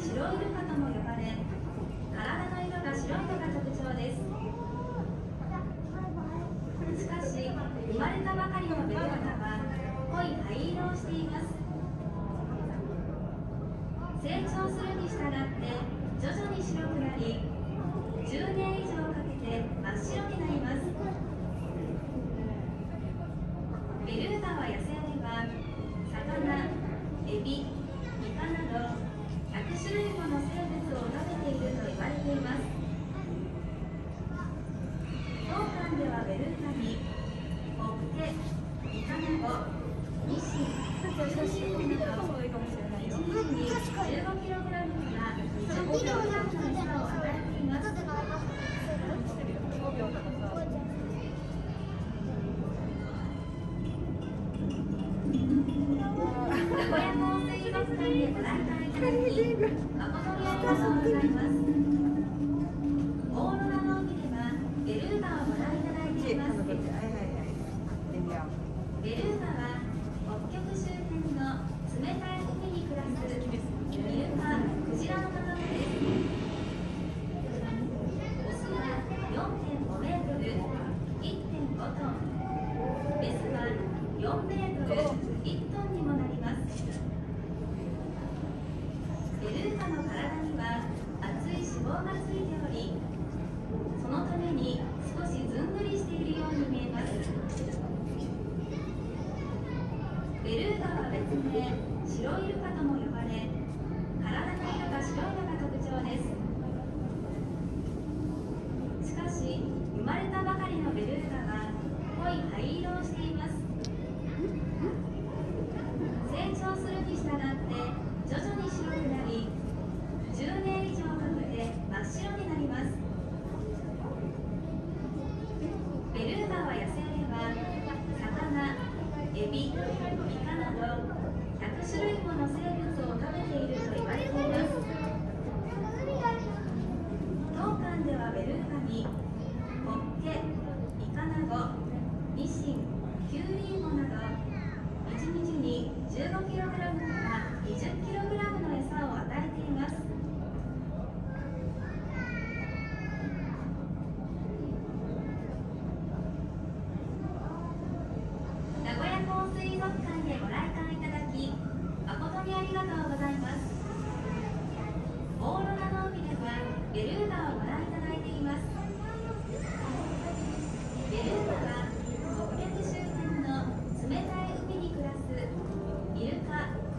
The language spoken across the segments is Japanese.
白イルカとも呼ばれ体の色が白いのが特徴です。しかし生まれたばかりのベローナは濃い灰色をしています。成長するに従って徐々に白くなり10年以上かけて真っ白になります。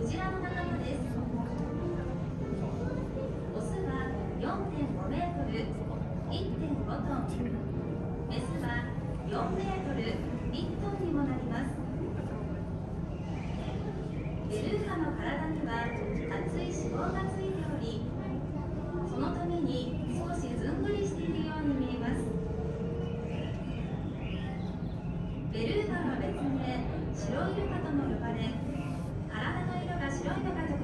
ちらの流れです。オスは4.5メートル、1.5トン。メスは4メートル、1トにもなります。ベルーガの体には厚い脂肪がついており、そのために少しずんぐりしているように見えます。ベルーガは別名、白イルカとも呼ばれ、白い方とか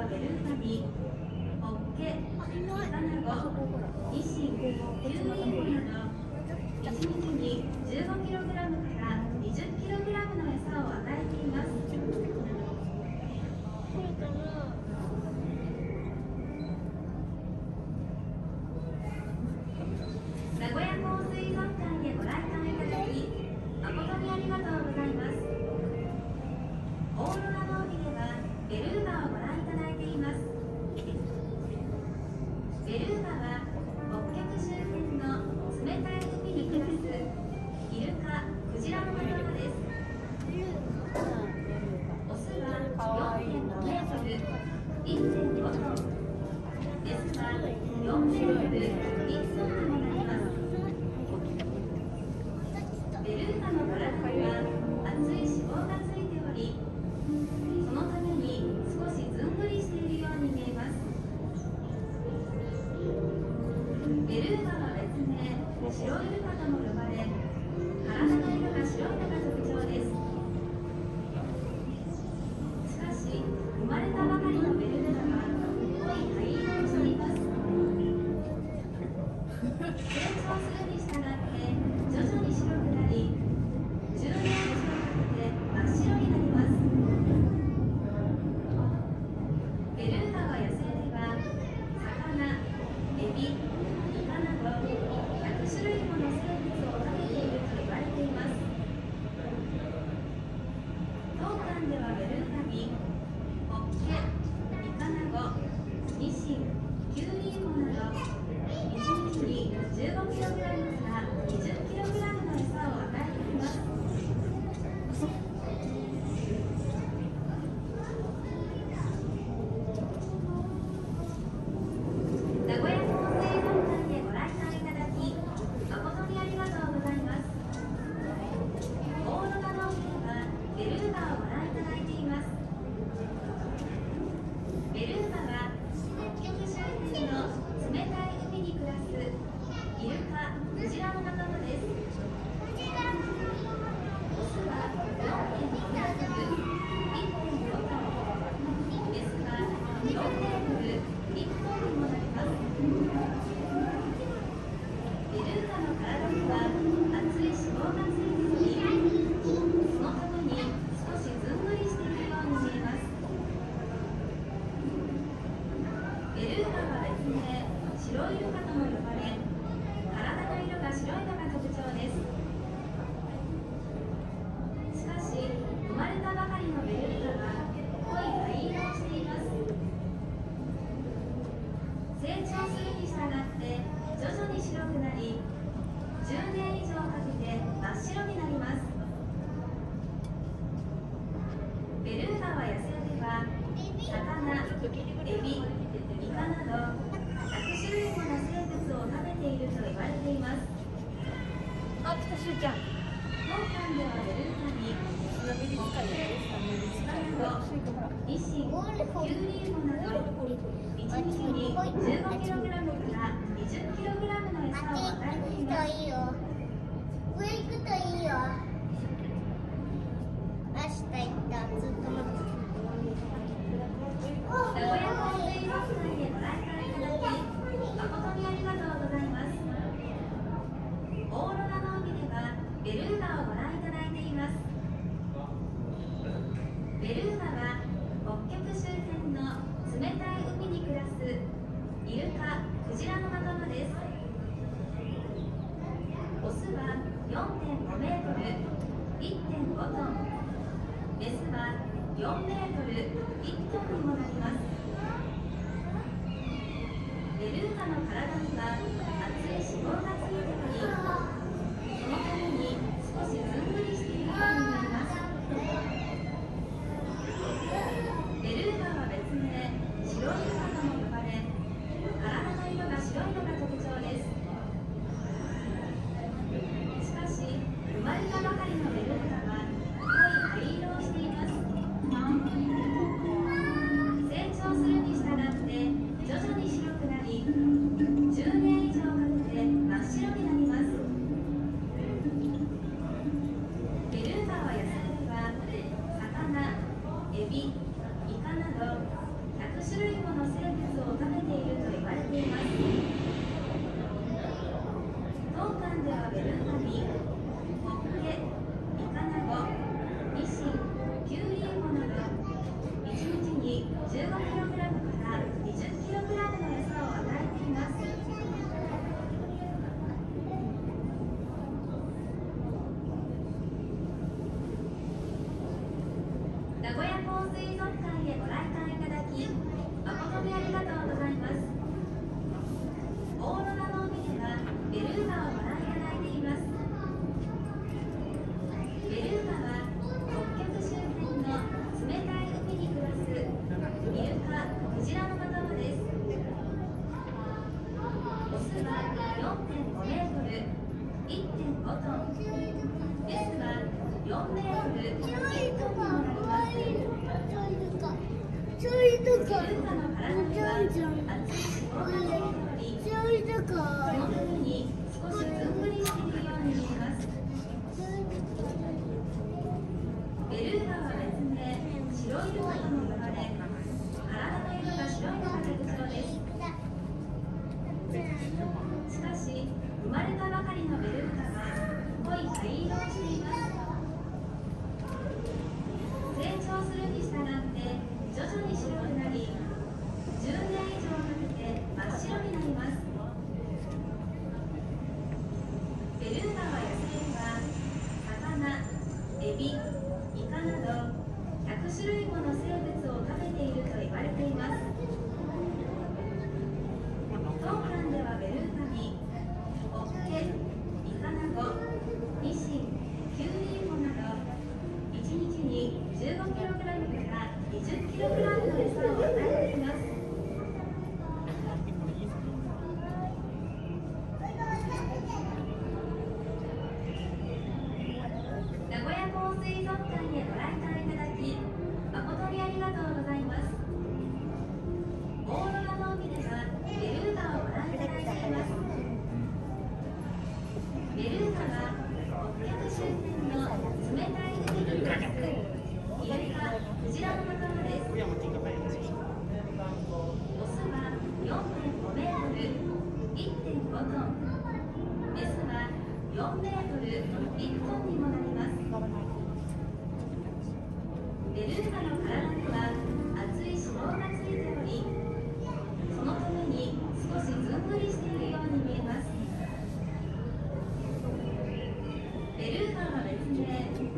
がベルサホッケナゴニシンキュウリなど1日に15キロ白イルカとも呼ばれ体の色が白いのが特徴です。ベルーガは野生は魚、エビ、イカなど100種類もの生物を食べていると言われています。当館ではベルーガにホッケ、すベルーガは別名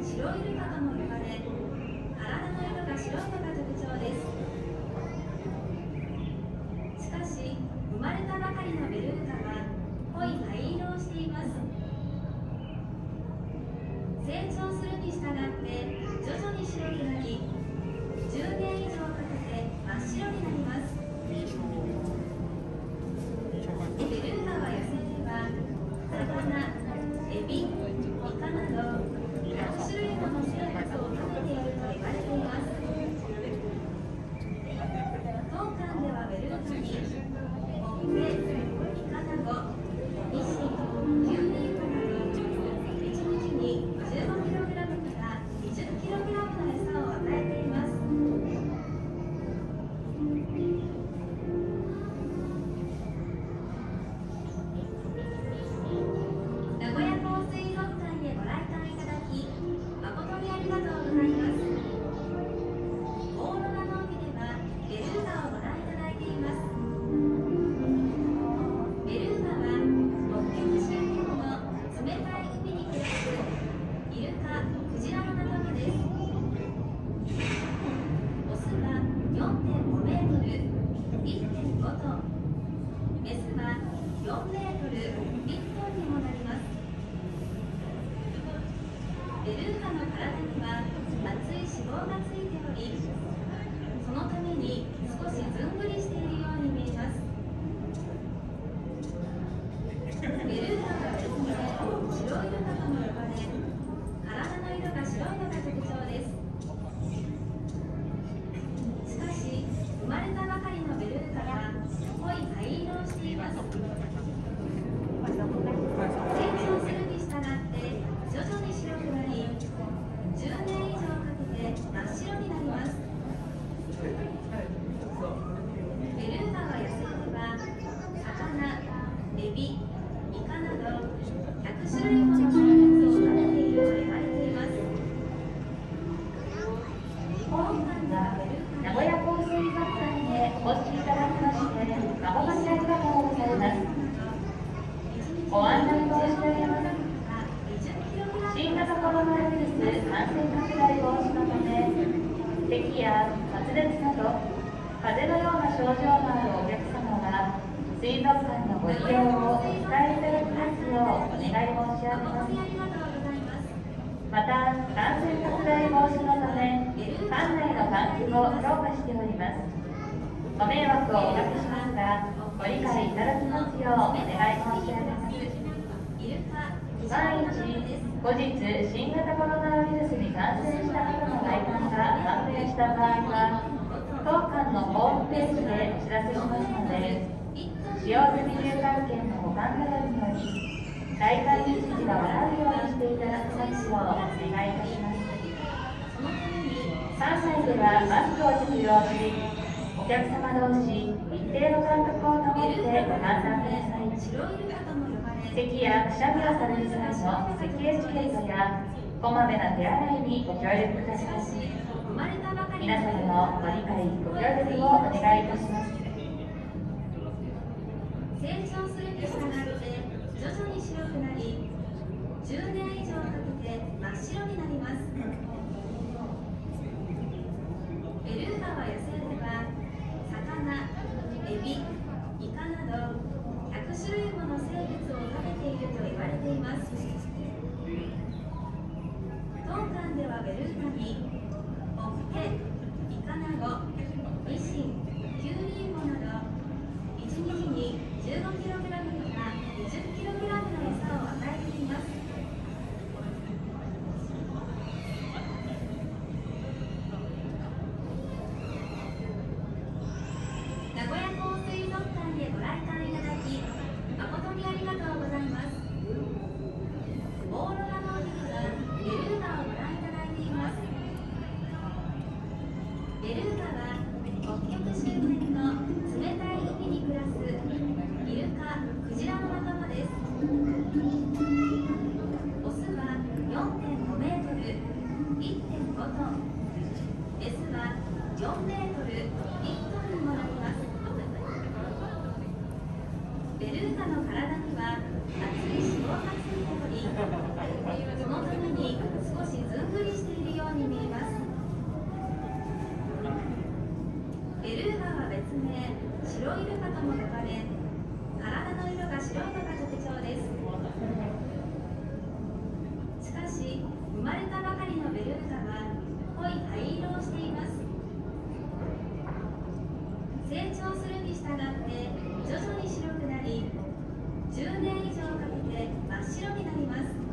白イルカとも呼ばれ体の色が白いの咳や発熱など風邪のような症状のあるお客様は水族館のご利用をお控えいただきますようお願い申し上げます。また感染拡大防止のため館内の換気を強化しております。ご迷惑をおかけしますがご理解いただきますようお願い申し上げます、万一後日新型コロナウイルスに感染した方の来館が判明した場合は当館のホームページでお知らせしますので使用済み入館券の保管などにより来館日時が笑うようにしていただきますようお願いいたしますそのために館内ではマスクを着用しお客様同士一定の間隔を保ってご判断ください咳やくしゃみをされる際の咳エチケートやこまめな手洗いにご協力いたします。皆様のご理解ご協力をお願いいたします。成長するに従って徐々に白くなり10年以上かけて真っ白になります。エルーガは野生では魚エビ年以上かけて真っ白になります。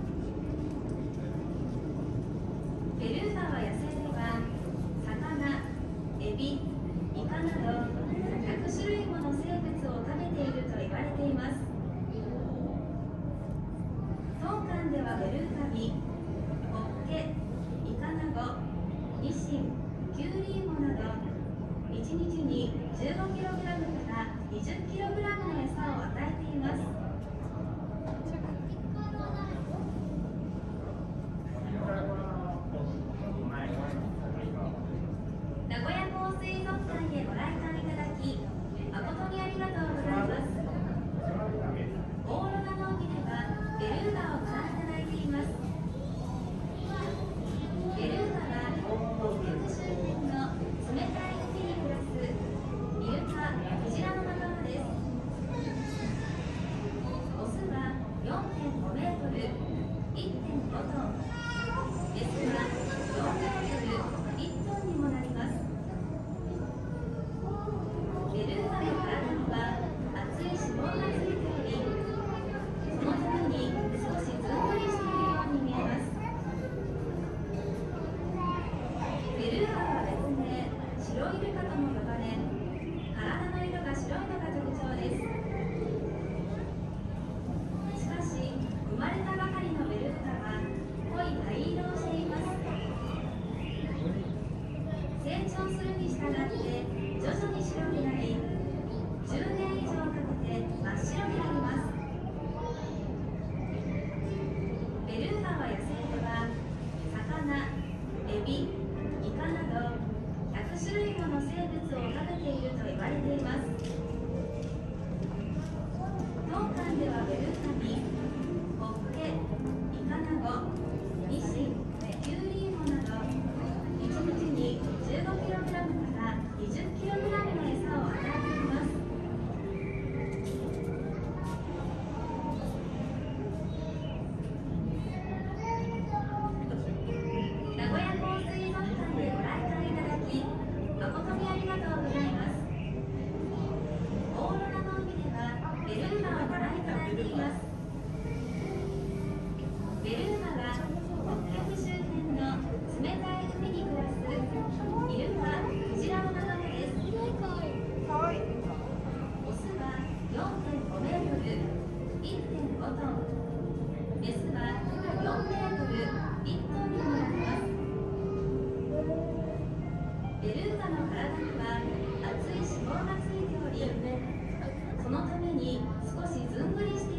そのために少しずんぐりして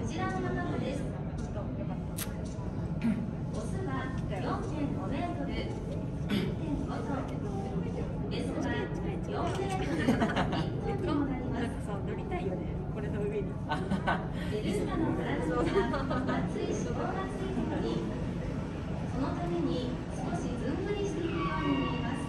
クジラ。オスは4.5メートル、1.5ト、メスは4メートル、と。な、り、ます。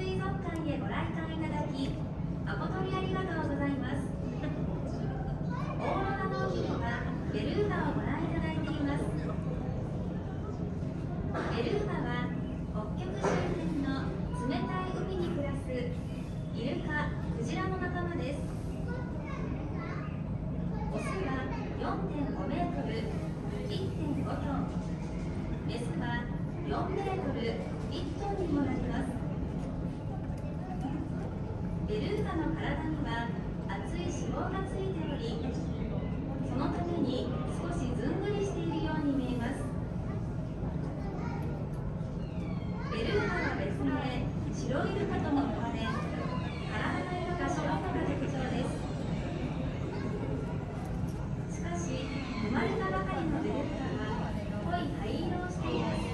水族館へご来館いただき誠にありがとうございます。オーロラの姫はベルーガをご覧いただいています。ベルーガは北極ベルーガの体には熱い脂肪がついておりそのために少しずんぐりしているように見えます。ベルーガは別名白イルカとも呼ばれ体の色が白さが特徴です。しかし生まれたばかりのベルーガは濃い灰色をしています。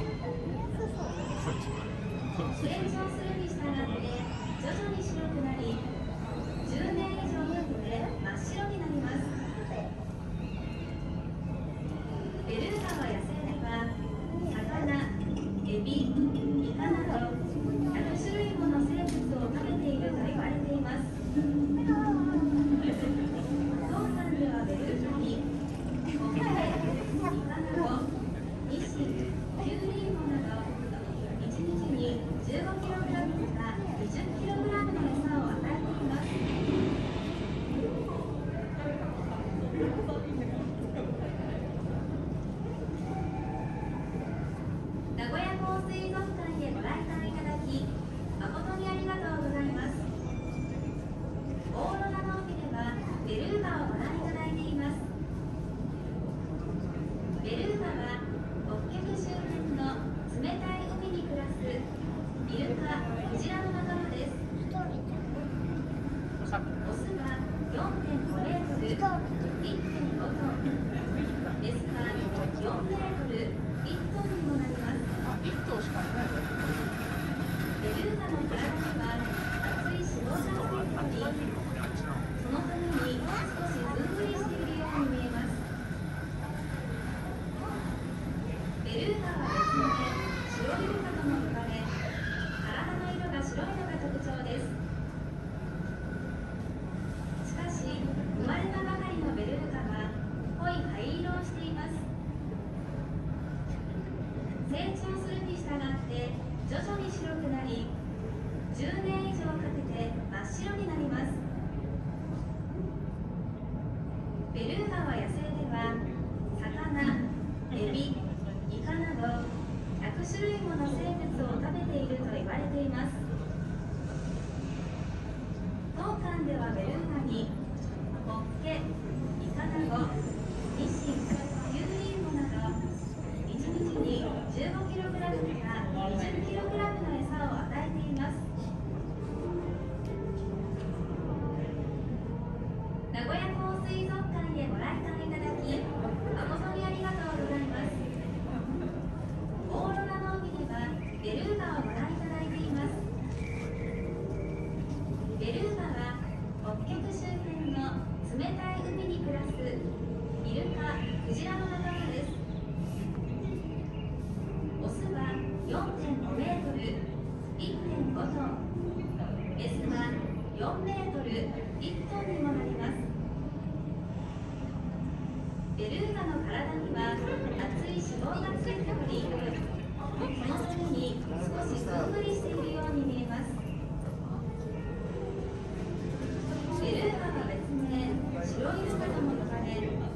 成長 するに従って徐々に白くなり10年以上前で真っ白になりますベルーガの体には熱い脂肪がついておりそのために少しふんわりしているように見えます。ベルーガは別名白いとも呼ばれ